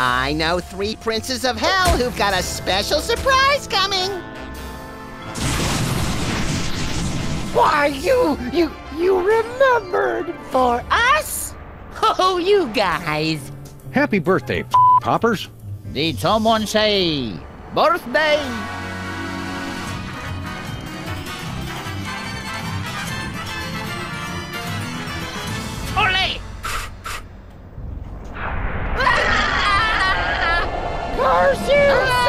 I know three princes of hell who've got a special surprise coming. Why, you, you, you remembered for us? Oh, you guys. Happy birthday, poppers. Did someone say birthday? Curse you,